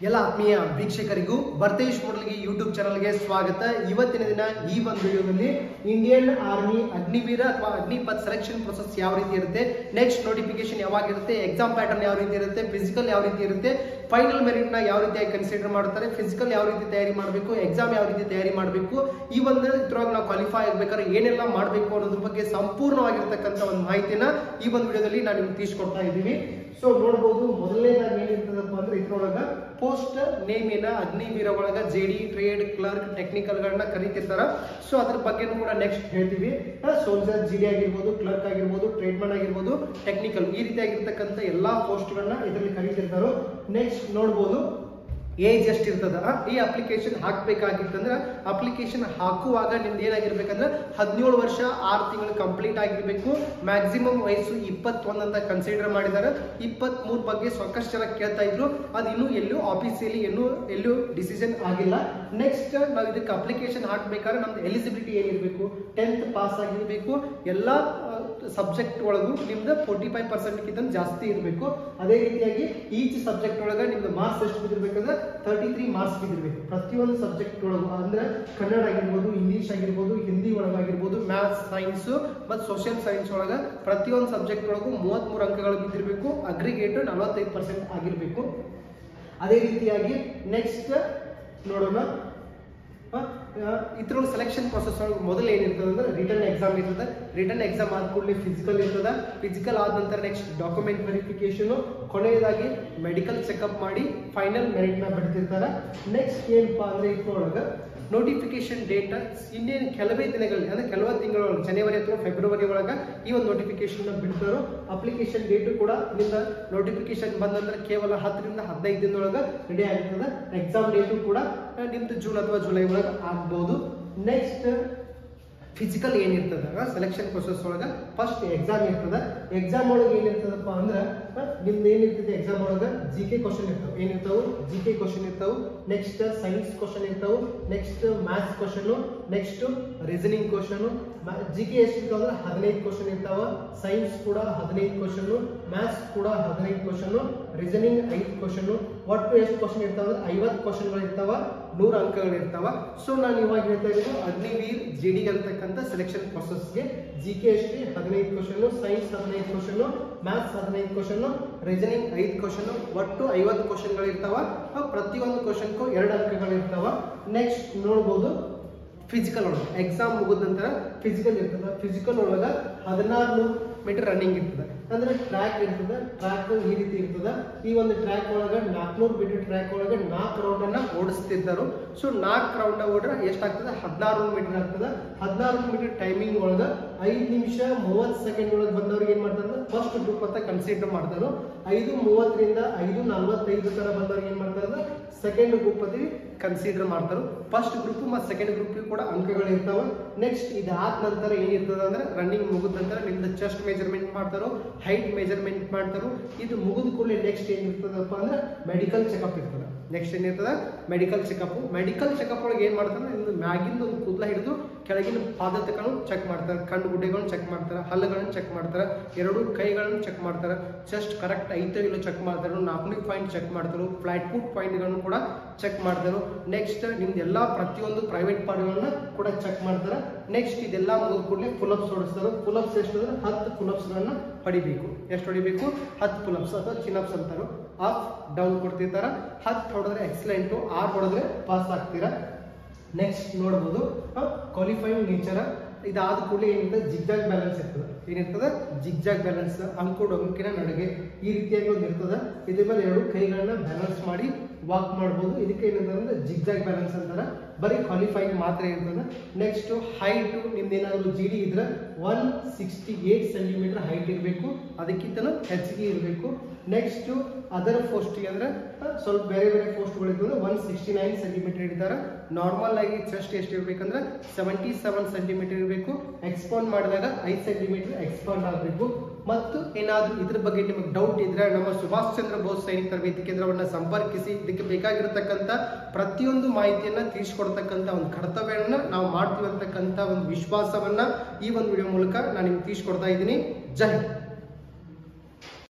ಎಲ್ಲ ಆತ್ಮೀಯ ವೀಕ್ಷಕರಿಗೂ ಭರ್ತೇಶ್ ಮುರಳಿಗೆ ಯೂಟ್ಯೂಬ್ ಚಾನಲ್ಗೆ ಸ್ವಾಗತ. ಇವತ್ತಿನ ದಿನ ಈ ಒಂದು ವಿಡಿಯೋದಲ್ಲಿ ಇಂಡಿಯನ್ ಆರ್ಮಿ ಅಗ್ನಿವೀರ ಅಥವಾ ಅಗ್ನಿಪತ್ ಸೆಲೆಕ್ಷನ್ ಪ್ರೊಸೆಸ್ ಯಾವ ರೀತಿ ಇರುತ್ತೆ ನೆಕ್ಸ್ಟ್ ನೋಟಿಫಿಕೇಶನ್ ಯಾವಾಗ ಇರುತ್ತೆ ಎಕ್ಸಾಮ್ ಪ್ಯಾಟರ್ನ್ ಯಾವ ರೀತಿ ಇರುತ್ತೆ ಫಿಸಿಕಲ್ ಯಾವ ರೀತಿ ಇರುತ್ತೆ ಫೈನಲ್ ಮೆರಿಟ್ನ ಯಾವ ರೀತಿಯಾಗಿ ಕನ್ಸಿಡರ್ ಮಾಡ್ತಾರೆ ಫಿಸಿಕಲ್ ಯಾವ ರೀತಿ ತಯಾರಿ ಮಾಡಬೇಕು ಎಕ್ಸಾಮ್ ಯಾವ ರೀತಿ ತಯಾರಿ ಮಾಡಬೇಕು, ಈ ಒಂದು ಇದ್ರೊಳಗೆ ನಾವು ಕ್ವಾಲಿಫೈ ಆಗಬೇಕಾದ್ರೆ ಏನೆಲ್ಲ ಮಾಡಬೇಕು ಅನ್ನೋದ್ರ ಬಗ್ಗೆ ಸಂಪೂರ್ಣವಾಗಿರ್ತಕ್ಕಂಥ ಒಂದು ಮಾಹಿತಿನ ಈ ಒಂದು ವಿಡಿಯೋದಲ್ಲಿ ನಾನು ನಿಮ್ಗೆ ತಿಳಿಸ್ಕೊಡ್ತಾ ಇದ್ದೀವಿ ಸೊ ನೋಡ್ಬೋದು ಮೊದಲನೇದಾಗಿ ಏನಿರ್ತದಪ್ಪ ಅಂದ್ರೆ ಇದ್ರೊಳಗ ಪೋಸ್ಟ್ ನೇಮಿನ ಅಗ್ನಿವೀರ ಒಳಗ G D trade clerk technical ಗಳನ್ನ ಕರಿತಿರ್ತಾರ. ಸೊ ಅದ್ರ ಬಗ್ಗೆನೂ ಕೂಡ ನೆಕ್ಸ್ಟ್ ಹೇಳ್ತೀವಿ. ಸೋಲ್ಜರ್ ಜಿ ಡಿ ಆಗಿರ್ಬೋದು ಕ್ಲರ್ಕ್ ಆಗಿರ್ಬೋದು ಟ್ರೇಡ್ಮನ್ ಆಗಿರ್ಬೋದು ಟೆಕ್ನಿಕಲ್ ಈ ರೀತಿಯಾಗಿರ್ತಕ್ಕಂಥ ಎಲ್ಲಾ ಪೋಸ್ಟ್ ಗಳನ್ನ ಇದರಲ್ಲಿ ಕರಿತಿರ್ತಾರೋ. ನೆಕ್ಸ್ಟ್ ನೋಡ್ಬೋದು. ಏಜ್ ಎಷ್ಟು ಇರ್ತದ. ಈ ಅಪ್ಲಿಕೇಶನ್ ಹಾಕ್ಬೇಕಾಗಿತ್ತಂದ್ರೆ ಅಪ್ಲಿಕೇಶನ್ ಹಾಕುವಾಗ ನಿಮ್ದು ಏನಾಗಿರ್ಬೇಕಂದ್ರೆ ಹದಿನೇಳು ವರ್ಷ, ಆರು ತಿಂಗಳು ಕಂಪ್ಲೀಟ್ ಆಗಿರ್ಬೇಕು. ಮ್ಯಾಕ್ಸಿಮಮ್ ವಯಸ್ಸು ಇಪ್ಪತ್ತೊಂದು ಅಂತ ಕನ್ಸಿಡರ್ ಮಾಡಿದ್ದಾರೆ ಇಪ್ಪತ್ತ್ ಮೂರ್ ಬಗ್ಗೆ ಸಾಕಷ್ಟು ಜನ ಕೇಳ್ತಾ ಇದ್ರು. ಅದು ಇನ್ನೂ ಎಲ್ಲೂ ಆಫೀಸಿಯಲ್ಲಿ ಇನ್ನೂ ಎಲ್ಲೂ ಡಿಸಿಷನ್ ಆಗಿಲ್ಲ. ನೆಕ್ಸ್ಟ್ ನಾವು ಇದಕ್ಕೆ ಅಪ್ಲಿಕೇಶನ್ ಹಾಕ್ಬೇಕಾದ್ರೆ ನಮ್ದು ಎಲಿಜಿಬಿಲಿಟಿ ಏನಿರಬೇಕು? ಟೆಂತ್ ಪಾಸ್ ಆಗಿರ್ಬೇಕು. ಎಲ್ಲ ಸಬ್ಜೆಕ್ಟ್ ಒಳಗೂ ನಿಮ್ದು ಫೋರ್ಟಿ ಫೈವ್ ಪರ್ಸೆಂಟ್ಗಿಂತ ಜಾಸ್ತಿ ಇರಬೇಕು. ಅದೇ ರೀತಿಯಾಗಿ ಈಚ್ ಸಬ್ಜೆಕ್ಟ್ ಒಳಗೆ ನಿಮ್ದು ಮಾರ್ಕ್ಸ್ ಎಷ್ಟು ಬಿದ್ದಿರ್ಬೇಕಂದ್ರೆ ತರ್ಟಿ ತ್ರೀ ಮಾರ್ಕ್ಸ್ ಬಿದ್ದಿರ್ಬೇಕು. ಪ್ರತಿಯೊಂದು ಸಬ್ಜೆಕ್ಟ್ ಒಳಗೂ ಅಂದ್ರೆ ಕನ್ನಡ ಆಗಿರ್ಬೋದು ಇಂಗ್ಲಿಷ್ ಆಗಿರ್ಬೋದು ಹಿಂದಿ ಒಳಗಾಗಿರ್ಬೋದು ಮ್ಯಾಥ್ಸ್ ಸೈನ್ಸ್ ಮತ್ತು ಸೋಷಿಯಲ್ ಸೈನ್ಸ್ ಒಳಗ ಪ್ರತಿಯೊಂದು ಸಬ್ಜೆಕ್ಟ್ ಒಳಗೂ ಮೂವತ್ಮೂರು ಅಂಕಗಳು ಬಿದ್ದಿರಬೇಕು. ಅಗ್ರಿಗೇಟ್ ನಲವತ್ತೈದು ಪರ್ಸೆಂಟ್ ಆಗಿರಬೇಕು. ಅದೇ ರೀತಿಯಾಗಿ ನೆಕ್ಸ್ಟ್ ನೋಡೋಣ. ಇದ್ರ ಸೆಲೆಕ್ಷನ್ ಪ್ರೊಸೆಸ್ ಒಳಗೆ ಮೊದಲು ಏನಿರ್ತದೆ ಅಂದ್ರೆ ರಿಟರ್ನ್ ಎಕ್ಸಾಮ್ ಇರ್ತದೆ. ರಿಟರ್ನ್ ಎಕ್ಸಾಮ್ ಆದ ಕೂಡಲೇ ಫಿಸಿಕಲ್ ಇರ್ತದೆ. ಫಿಸಿಕಲ್ ಆದ ನಂತರ ನೆಕ್ಸ್ಟ್ ಡಾಕ್ಯುಮೆಂಟ್ ವೆರಿಫಿಕೇಶನ್ ಕೊನೆಯದಾಗಿ ಮೆಡಿಕಲ್ ಚೆಕಪ್ ಮಾಡಿ ಫೈನಲ್ ಮೆರಿಟ್ನ ಬಿಡ್ತಿರ್ತಾರೆ ನೆಕ್ಸ್ಟ್ ಏನಪ್ಪಾ ಅಂದ್ರೆ ಇದ್ರೊಳಗೆ ನೋಟಿಫಿಕೇಶನ್ ಡೇಟ್ ಇನ್ನೇನು ಕೆಲವೇ ದಿನಗಳಲ್ಲಿ, ಅಂದ್ರೆ ಕೆಲವೇ ತಿಂಗಳೊಳಗೆ ಜನವರಿ ಅಥವಾ ಫೆಬ್ರವರಿ ಒಳಗೆ ಈ ಒಂದು ನೋಟಿಫಿಕೇಶನ್ ಬಿಡ್ತಾರೋ. ಅಪ್ಲಿಕೇಶನ್ ಡೇಟು ಕೂಡ ನಿಮ್ದ ನೋಟಿಫಿಕೇಶನ್ ಬಂದ ನಂತರ ಕೇವಲ ಹತ್ತರಿಂದ ಹದಿನೈದು ದಿನದೊಳಗೆ ರೆಡಿ ಆಗ್ತದೆ. ಎಕ್ಸಾಮ್ ಡೇಟು ಕೂಡ ನಿಮ್ದು ಜೂನ್ ಅಥವಾ ಜುಲೈ ಒಳಗೆ ಆಗ್ಬೋದು. ನೆಕ್ಸ್ಟ್ ಫಿಸಿಕಲ್ ಏನಿರ್ತದ ಸೆಲೆಕ್ಷನ್ ಪ್ರೊಸೆಸ್ ಒಳಗೆ ಫಸ್ಟ್ ಎಕ್ಸಾಮ್ ಇರ್ತದೆ. ಎಕ್ಸಾಮ್ ಒಳಗೆ ಏನಿರ್ತದಪ್ಪ ಅಂದ್ರೆ ನಿಮ್ದು ಏನಿರ್ತದೆ ಎಕ್ಸಾಮ್ ಒಳಗೆ? ಜಿ ಕೆ ಕ್ವಶನ್ ಇರ್ತಾವ. ಏನಿರ್ತಾವು? ಜಿ ಕೆ ಕ್ವಶನ್ ಇರ್ತಾವೆ. ನೆಕ್ಸ್ಟ್ ಸೈನ್ಸ್ ಕ್ವಶನ್ ಇರ್ತಾವೆ. Next maths question next reasoning question G K ಎಷ್ಟು ಇರ್ತಾವ ಅಂದ್ರೆ ಹದಿನೈದು ಕ್ವಶನ್ ಇರ್ತಾವ. ಸೈನ್ಸ್ ಕೂಡ ಹದಿನೈದು ಕ್ವಶನ್ ಮ್ಯಾಥ್ಸ್ ಕೂಡ ಹದಿನೈದು ಕ್ವಶನ್ ರೀಸನಿಂಗ್ ಐದು ಕ್ವಶನ್ ಒಟ್ಟು ಎಷ್ಟು ಕ್ವಶನ್ ಇರ್ತಾವ ಅಂದ್ರೆ ಐವತ್ತು ಕ್ವಶನ್ಗಳು ಇರ್ತಾವ ನೂರು ಅಂಕಗಳು ಇರ್ತಾವ ಸೊ ನಾನು ಇವಾಗ ಹೇಳ್ತಾ ಇರೋದು, ಅಗ್ನಿವೀರ್ ಜಿ ಡಿ ಅಂತಕ್ಕಂಥ ಸೆಲೆಕ್ಷನ್ ಪ್ರೊಸೆಸ್ಗೆ ಜಿ ಕೆ ಎಸ್ ಟಿ ಹದಿನೈದು ಕ್ವಶನ್ ಸೈನ್ಸ್ ಹದಿನೈದು ಕ್ವಶನ್ ಮ್ಯಾಥ್ಸ್ ಹದಿನೈದು ಕ್ವಶನ್ ರೀಸನಿಂಗ್ ಐದು ಕ್ವಶನ್ ಒಟ್ಟು ಐವತ್ತು ಕ್ವಶನ್ಗಳು ಇರ್ತಾವ. ಆ ಪ್ರತಿಯೊಂದು ಕ್ವಶನ್ಗೂ ಎರಡು ಅಂಕಗಳು ಇರ್ತಾವ. ನೆಕ್ಸ್ಟ್ ನೋಡ್ಬೋದು ಫಿಸಿಕಲ್ ಒಳಗೆ. ಎಕ್ಸಾಮ್ ಮುಗಿದ ನಂತರ ಫಿಸಿಕಲ್ ಇರ್ತದೆ. ಫಿಸಿಕಲ್ ಒಳಗ ಹದಿನಾರು ಮೀಟರ್ ರನ್ನಿಂಗ್ ಇರ್ತದೆ. ಅಂದ್ರೆ ಟ್ರ್ಯಾಕ್ ಇರ್ತದೆ ಟ್ರ್ಯಾಕ್ ಈ ರೀತಿ ಇರ್ತದ. ಈ ಒಂದು ಟ್ರ್ಯಾಕ್ ಒಳಗ ನಾಲ್ಕುನೂರು ಮೀಟರ್ ಟ್ರ್ಯಾಕ್ ಒಳಗೆ ನಾಲ್ಕು ರೌಂಡ್ ಅನ್ನ ಓಡಿಸ್ತಿದ್ದರು. ಸೊ ನಾಲ್ಕು ರೌಂಡ್ ಓಡ್ರೆ ಎಷ್ಟಾಗ್ತದೆ? ಹದಿನಾರು ಮೀಟರ್ ಆಗ್ತದೆ. ಹದಿನಾರು ಮೀಟರ್ ಟೈಮಿಂಗ್ ಒಳಗ ಐದು ನಿಮಿಷ ಮೂವತ್ತು ಸೆಕೆಂಡ್ ಒಳಗೆ ಬಂದವ್ರಿಗೆ ಏನ್ ಮಾಡ್ತಾರೆ? ಫಸ್ಟ್ ಗ್ರೂಪ್ ಅಂತ ಕನ್ಸಿಡರ್ ಮಾಡ್ತಾರೆ. ಐದು ಮೂವತ್ತರಿಂದ ಐದು ನಲ್ವತ್ತೈದು ತರ ಬಂದವ್ರಿಗೆ ಏನ್ ಮಾಡ್ತಾರೆ? ಸೆಕೆಂಡ್ ಗ್ರೂಪ್ ಅಲ್ಲಿ ಕನ್ಸಿಡರ್ ಮಾಡ್ತಾರೆ. ಫಸ್ಟ್ ಗ್ರೂಪ್ ಮತ್ತು ಸೆಕೆಂಡ್ ಗ್ರೂಪ್ ಕೂಡ ಅಂಕಗಳು ಇರ್ತಾವ. ನೆಕ್ಸ್ಟ್ ಇದಾದ ನಂತರ ಏನಿರ್ತದ ಅಂದ್ರೆ ರನ್ನಿಂಗ್ ಮುಗಿದ ನಂತರ ನಿಮ್ದು ಚೆಸ್ಟ್ ಮೆಜರ್ಮೆಂಟ್ ಮಾಡ್ತಾರೋ ಹೈಟ್ ಮೆಜರ್ಮೆಂಟ್ ಮಾಡ್ತಾರೋ, ಇದು ಮುಗಿದ ಕೂಡಲೇ ನೆಕ್ಸ್ಟ್ ಏನಿರ್ತದಪ್ಪ ಅಂದ್ರೆ ಮೆಡಿಕಲ್ ಚೆಕಪ್ ಇರ್ತದೆ. ನೆಕ್ಸ್ಟ್ ಏನಿರ್ತದ ಮೆಡಿಕಲ್ ಚೆಕಪ್ ಮೆಡಿಕಲ್ ಚೆಕಪ್ ಒಳಗೆ ಏನ್ ಮಾಡ್ತಾರೆ? ಇದು ಮ್ಯಾಗಿಂದ ಒಂದು ಕೂದಲ ಹಿಡಿದು ಕೆಳಗಿನ ಪಾದತಗಳನ್ನು ಚೆಕ್ ಮಾಡ್ತಾರೆ. ಕಣ್ಣು ಗುಡ್ಡೆಗಳನ್ನು ಚೆಕ್ ಮಾಡ್ತಾರೆ. ಹಲ್ಲುಗಳನ್ನು ಚೆಕ್ ಮಾಡ್ತಾರೆ. ಎರಡು ಕೈಗಳನ್ನು ಚೆಕ್ ಮಾಡ್ತಾರೆ. ಚೆಸ್ಟ್ ಕರೆಕ್ಟ್ ಐತೆ ಇಲ್ಲ ಚೆಕ್ ಮಾಡ್ತಾರೆ. ನಾಲ್ಕು ಪಾಯಿಂಟ್ ಚೆಕ್ ಮಾಡ್ತಾರೆ. ಫ್ಲಾಟ್ ಫುಟ್ ಪಾಯಿಂಟ್ಗಳನ್ನು ಕೂಡ ಚೆಕ್ ಮಾಡ್ತಾರೆ. ನೆಕ್ಸ್ಟ್ ನಿಮ್ದು ಪ್ರತಿಯೊಂದು ಪ್ರೈವೇಟ್ ಪಾರ್ಟ್ಗಳನ್ನ ಕೂಡ ಚೆಕ್ ಮಾಡ್ತಾರೆ. ನೆಕ್ಸ್ಟ್ ಇದೆಲ್ಲ ಮುಗಿದ ಕೂಡಲೇ ಫುಲಪ್ಸ್ ಹೊಡಿಸ್ತಾರೆ ಫುಲಪ್ಸ್ ಎಷ್ಟು ಅಂದ್ರೆ ಹತ್ತು ಫುಲಪ್ಸ್ಗಳನ್ನ ಹೊಡಿಬೇಕು ಎಷ್ಟು ಹೊಡಿಬೇಕು? ಹತ್ತು ಫುಲಪ್ಸ್ ಅಥವಾ ಚಿನಪ್ಸ್ ಅಂತಾರೆ. ಅಪ್ ಡೌನ್ ಕೊಡ್ತಿರ್ತಾರ. ಹತ್ತು ಹೊಡೆದ್ರೆ ಎಕ್ಸಲೆಂಟು ಆರು ಹೊಡೆದ್ರೆ ಪಾಸ್ ಆಗ್ತೀರಾ. ನೆಕ್ಸ್ಟ್ ನೋಡ್ಬೋದು. ಕ್ವಾಲಿಫೈಯಿಂಗ್ ನೇಚರ್ ಇದಾದ ಕೂಡಲೇ ಏನಿರ್ತದೆ ಜಿಗ್ಜಾಗ್ ಬ್ಯಾಲೆನ್ಸ್ ಇರ್ತದೆ. ಏನಿರ್ತದೆ? ಜಿಗ್ಜಾಗ್ ಬ್ಯಾಲೆನ್ಸ್ ಅಂಕೋಡ್ ಅಂಕಿನ ನಡುಗೆ ಈ ರೀತಿಯಾಗಿ ಒಂದು ಇರ್ತದೆ. ಇದ್ರ ಮೇಲೆ ಎರಡು ಕೈಗಳನ್ನ ಬ್ಯಾಲೆನ್ಸ್ ಮಾಡಿ ವಾಕ್ ಮಾಡ್ಬೋದು. ಇದಕ್ಕೆ ಏನಂತಂದ್ರೆ ಜಿಗ್ಜಾಗ್ ಬ್ಯಾಲೆನ್ಸ್ ಅಂತಾರೆ. ಬರೀ ಕ್ವಾಲಿಫೈಡ್ ಮಾತ್ರ ಇರ್ತದೆ. ನೆಕ್ಸ್ಟ್ ಹೈಟ್ ನಿಮ್ದು ಏನಾದ್ರು ಜಿ ಡಿ ಇದ್ರೆ one sixty eight centimetre height ಇರಬೇಕು. ಅದಕ್ಕಿಂತ ಹೆಚ್ಚಿಗೆ ಇರಬೇಕು. ನೆಕ್ಸ್ಟ್ ಅದರ ಪೋಸ್ಟ್ ಅಂದ್ರೆ ಸ್ವಲ್ಪ ಬೇರೆ ಬೇರೆ ಪೋಸ್ಟ್ಗಳು ಇರ್ತದೆ ಒನ್ ಸಿಕ್ಸ್ಟಿ ನೈನ್ ಸೆಂಟಿಮೀಟರ್ ಇಡ್ತಾರೆ. ನಾರ್ಮಲ್ ಆಗಿ ಚೆಸ್ಟ್ ಎಷ್ಟು ಇರಬೇಕಂದ್ರೆ ಸೆವೆಂಟಿ ಸೆವೆನ್ ಸೆಂಟಿಮೀಟರ್ ಇರಬೇಕು. ಎಕ್ಸ್ಪಾಂಡ್ ಮಾಡಿದಾಗ ಐದು ಸೆಂಟಿಮೀಟರ್ ಎಕ್ಸ್ಪಾಂಡ್ ಆಗಬೇಕು. ಮತ್ತು ಏನಾದರೂ ಇದ್ರ ಬಗ್ಗೆ ನಿಮಗೆ ಡೌಟ್ ಇದ್ರೆ ನಮ್ಮ ಸುಭಾಷ್ ಚಂದ್ರ ಬೋಸ್ ಸೈನಿಕ ತರಬೇತಿ ಕೇಂದ್ರವನ್ನು ಸಂಪರ್ಕಿಸಿ, ಇದಕ್ಕೆ ಬೇಕಾಗಿರತಕ್ಕಂಥ ಪ್ರತಿಯೊಂದು ಮಾಹಿತಿಯನ್ನು ತಿಳಿಸ್ಕೊಡ್ತಕ್ಕಂಥ ಒಂದು ಕರ್ತವ್ಯವನ್ನು ನಾವು ಮಾಡ್ತೀವಿ ಅಂತಕ್ಕಂಥ ಒಂದು ವಿಶ್ವಾಸವನ್ನು ಈ ಒಂದು ವಿಡಿಯೋ ಮೂಲಕ ನಾನು ನಿಮ್ಗೆ ತಿಳಿಸ್ಕೊಡ್ತಾ ಇದ್ದೀನಿ. ಜೈ